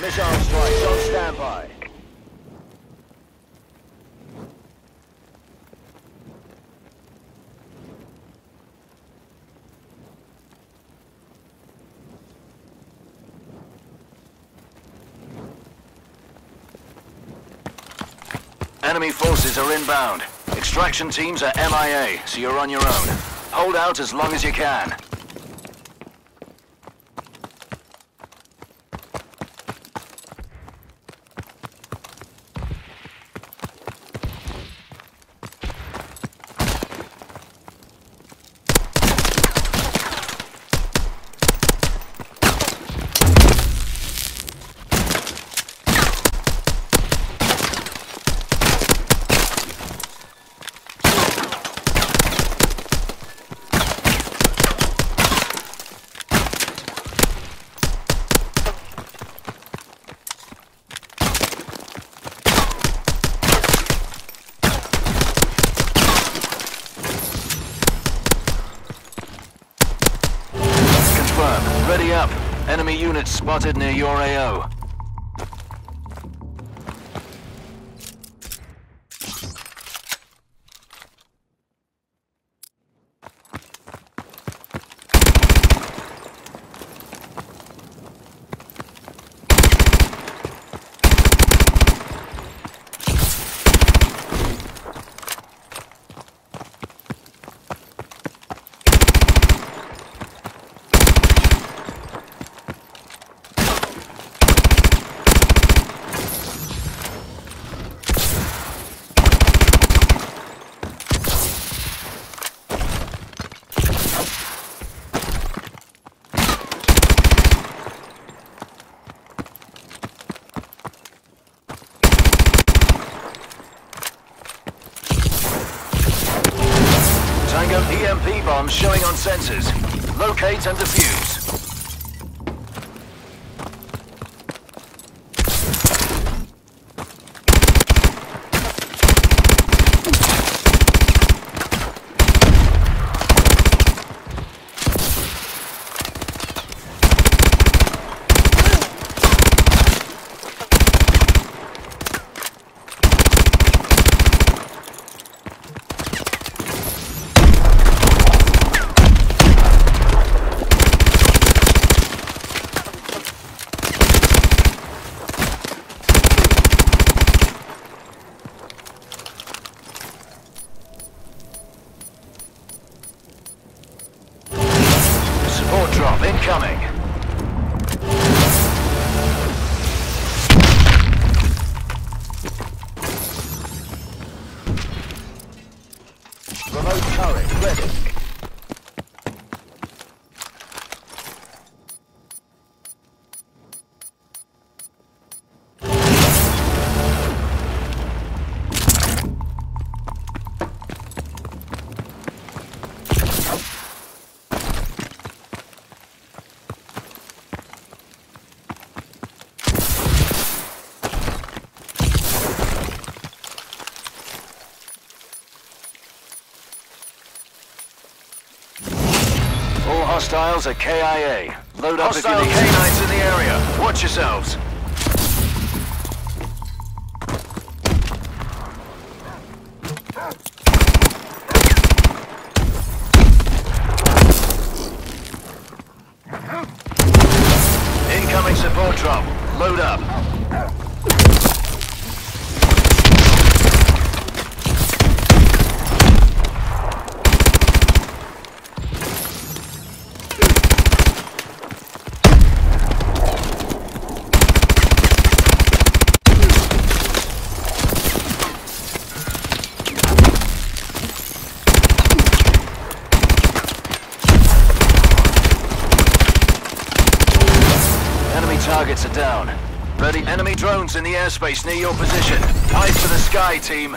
Missile strikes on standby. Enemy forces are inbound. Extraction teams are MIA, so you're on your own. Hold out as long as you can. Confirm. Ready up. Enemy units spotted near your AO. Showing on sensors. Locate and defuse. Support drop incoming. Hostiles are KIA. Load up Hostile if you need canines in the area. Watch yourselves. Incoming support drop. Load up. Enemy targets are down. Ready enemy drones in the airspace near your position. Eyes to the sky, team.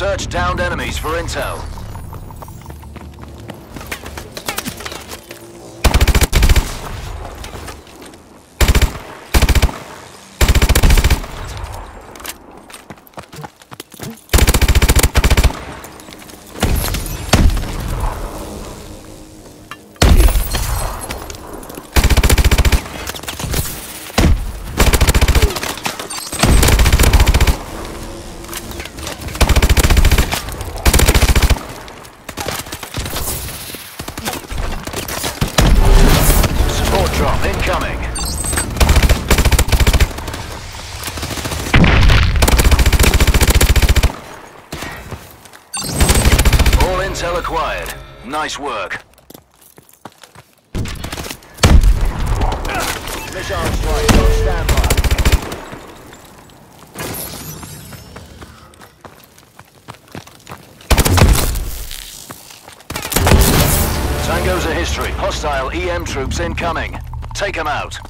Search downed enemies for intel. Support drop incoming. All intel acquired. Nice work. Missile strike on standby. Tango's a history. Hostile EM troops incoming. Take them out.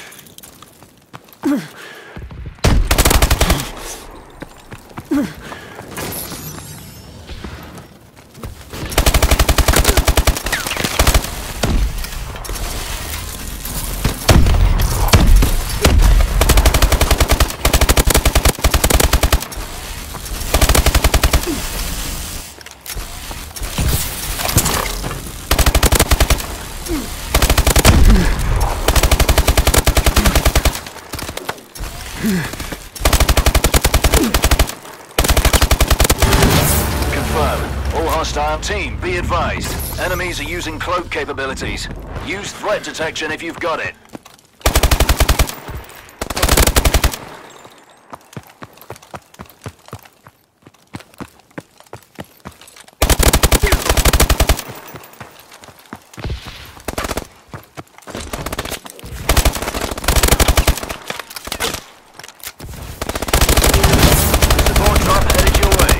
Confirm. All hostile team, be advised. Enemies are using cloak capabilities. Use threat detection if you've got it. Support drop headed your way.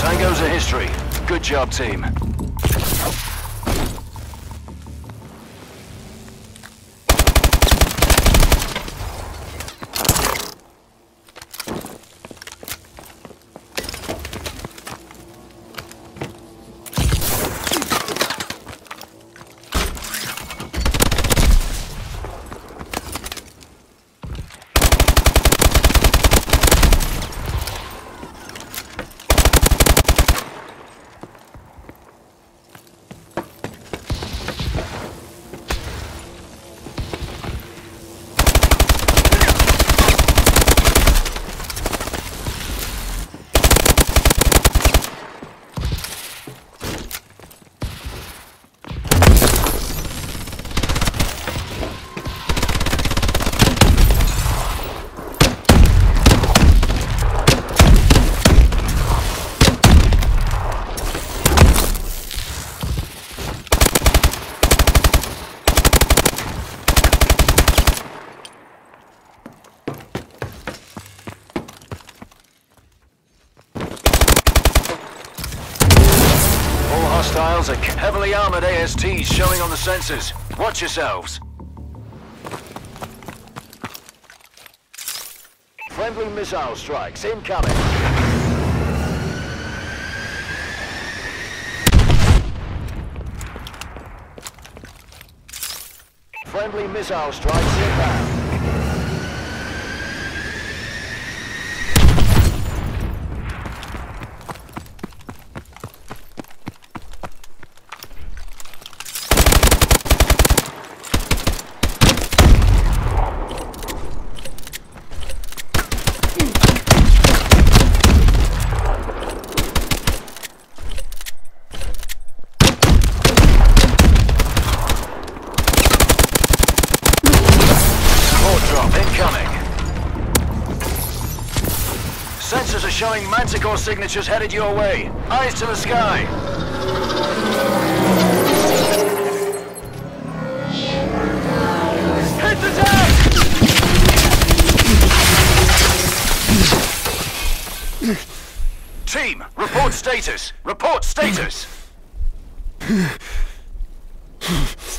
Tango's a history. Good job, team. Hostiles are heavily armored ASTs showing on the sensors. Watch yourselves. Friendly missile strikes incoming. Friendly missile strikes inbound. Incoming. Sensors are showing Manticore signatures headed your way. Eyes to the sky. Hit the! Team, report status. Report status.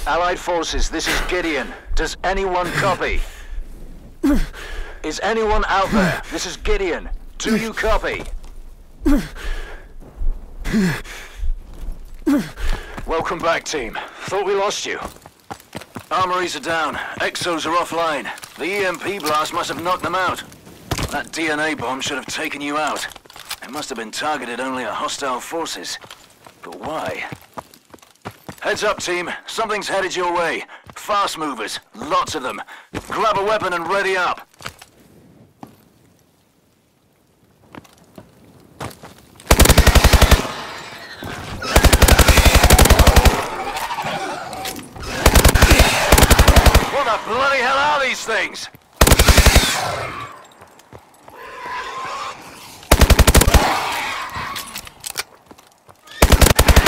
Allied forces, this is Gideon. Does anyone copy? Is anyone out there? This is Gideon. Do you copy? Welcome back, team. Thought we lost you. Armories are down. Exos are offline. The EMP blast must have knocked them out. That DNA bomb should have taken you out. It must have been targeted only at hostile forces. But why? Heads up, team. Something's headed your way. Fast movers. Lots of them. Grab a weapon and ready up. What the bloody hell are these things?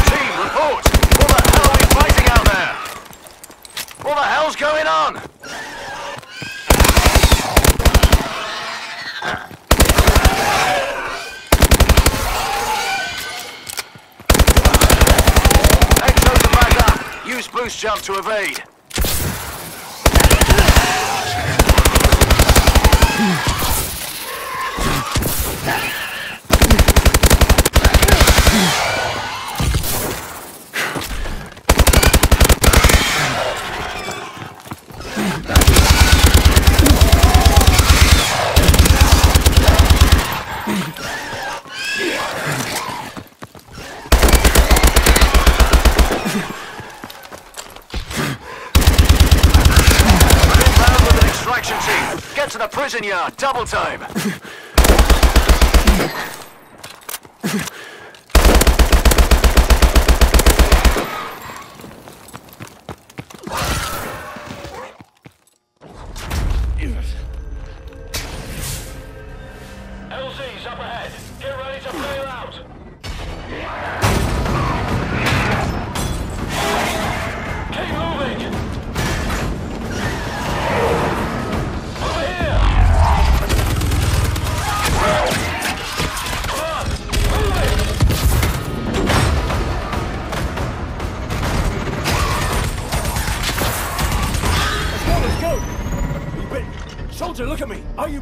Team, report! What the hell are we fighting out there? What the hell's going on? Are back up. Use boost jump to evade. Inbound with an extraction team. Get to Double time.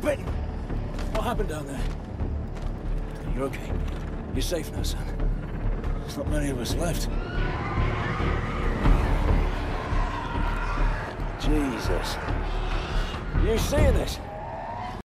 bitten? What happened down there? You're okay. You're safe now, son. There's not many of us left. Jesus. You seeing this?